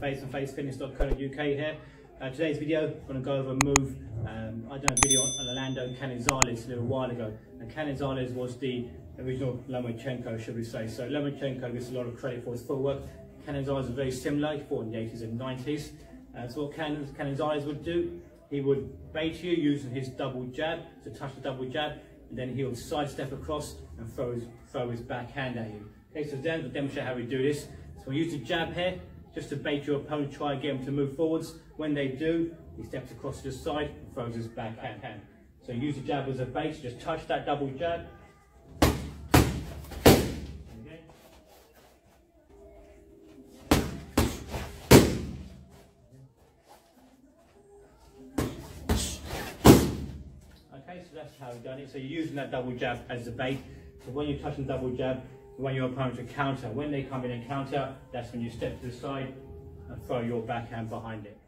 guys, faceandfacefitness.co.uk here. Uh, today's video, I'm going to go over a move. Um, I done a video on Orlando Canizales a little while ago. And Canizales was the original Lomachenko, should we say. So Lomachenko gets a lot of credit for his footwork. Canizales is very similar, he fought in the 80s and 90s. Uh, so what Can Canizales would do, he would bait you using his double jab, to touch the double jab, and then he would sidestep across and throw his, throw his backhand at you. Okay, so then we'll demonstrate how we do this. So we use the jab here, just to bait your opponent, try and get him to move forwards. When they do, he steps across to the side and throws his backhand. hand. So use the jab as a base, just touch that double jab. Okay, so that's how we've done it. So you're using that double jab as the bait. So when you're touching double jab, when your opponent to counter. When they come in and counter, that's when you step to the side and throw your backhand behind it.